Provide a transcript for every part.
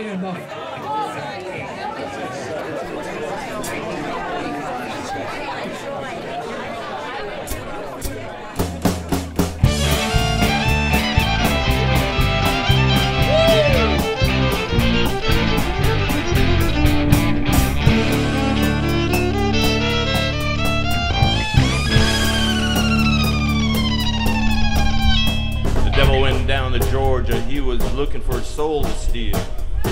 The devil went down to Georgia. He was looking for a soul to steal.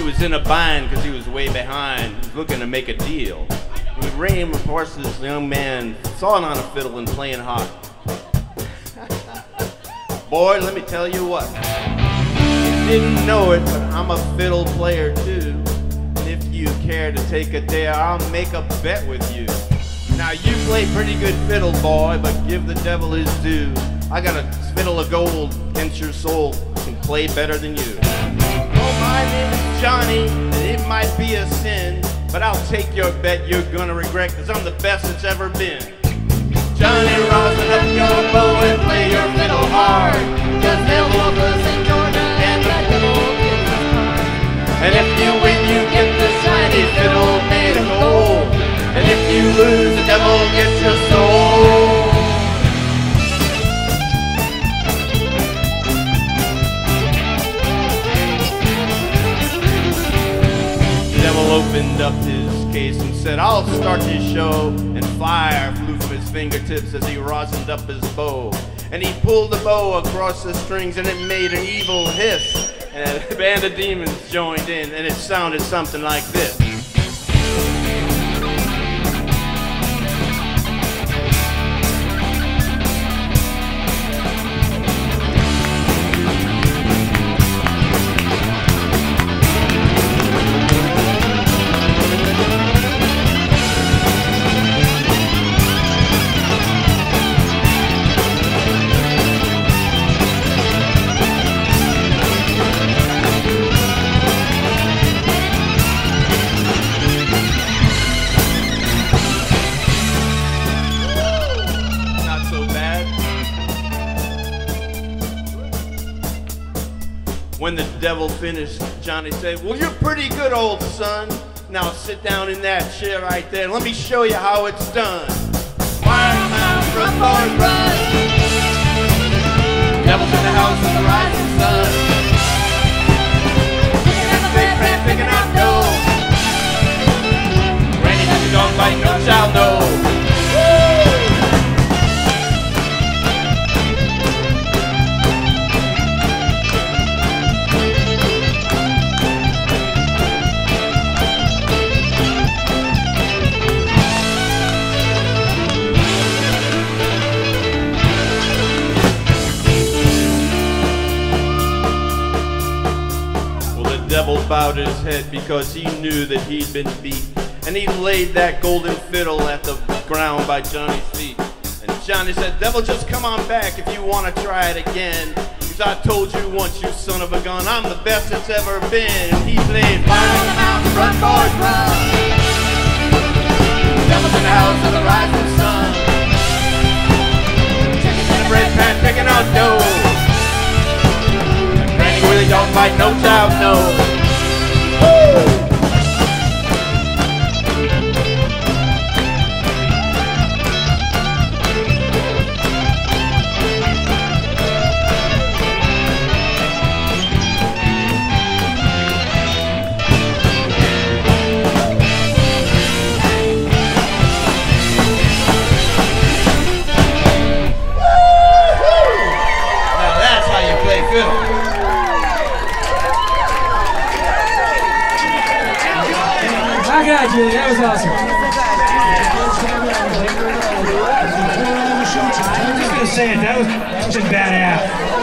Was in a bind because he was way behind. He was looking to make a deal. He ran across this young man, sawing on a fiddle and playing hot. Boy, let me tell you what. You didn't know it, but I'm a fiddle player too. And if you care to take a dare, I'll make a bet with you. Now you play pretty good fiddle, boy, but give the devil his due. I got a fiddle of gold against your soul, can play better than you. My name is Johnny, and it might be a sin, but I'll take your bet you're gonna regret, cause I'm the best that's ever been. Johnny, rosin up your bow and play your fiddle hard, cause they'll hold us in Georgia and the devil gets us hard. And if you opened up his case and said, I'll start this show. And fire flew from his fingertips as he rosined up his bow. And he pulled the bow across the strings and it made an evil hiss. And a band of demons joined in and it sounded something like this. When the devil finished, Johnny said, Well, you're pretty good, old son. Now sit down in that chair right there let me show you how it's done. Fire mounds, run, boys, run. Devil's in the house of the rising sun. Picking out the big man, picking out dough. A dog bite, no child knows. Bowed his head because he knew that he'd been beat. And he laid that golden fiddle at the ground by Johnny's feet. And Johnny said, Devil, just come on back if you want to try it again. Because I told you once, you son of a gun, I'm the best that's ever been. And he played Fire on the Mountain, Run, Boys, Run. Devil's of the rising sun. In a bread pan, picking out dough. Granny Willie don't bite, no child. It out, Julie. That was awesome. I'm just gonna say it. That was just badass.